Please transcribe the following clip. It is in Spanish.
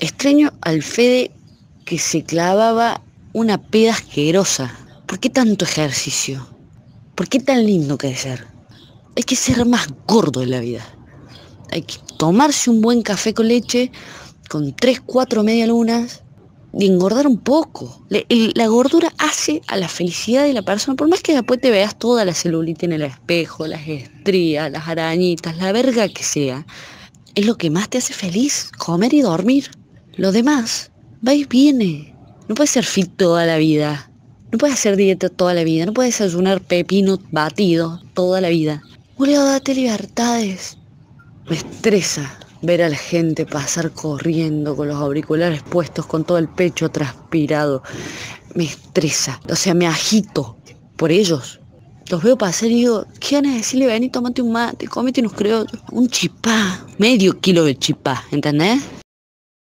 Extraño al Fede que se clavaba una peda asquerosa. ¿Por qué tanto ejercicio? ¿Por qué tan lindo que ser? Hay que ser más gordo en la vida. Hay que tomarse un buen café con leche, con 3, 4 medialunas y engordar un poco. la gordura hace a la felicidad de la persona, por más que después te veas toda la celulita en el espejo, las estrías, las arañitas, la verga que sea, es lo que más te hace feliz, comer y dormir. Lo demás va y viene. No puedes ser fit toda la vida. No puedes hacer dieta toda la vida. No puedes desayunar pepino batido toda la vida. Julio, date libertades. Me estresa ver a la gente pasar corriendo con los auriculares puestos, con todo el pecho transpirado. Me estresa. O sea, me agito por ellos. Los veo pasar y digo, ¿qué van a decirle? Ven y tómate un mate, cómete unos criollos. Un chipá, medio kilo de chipá, ¿entendés?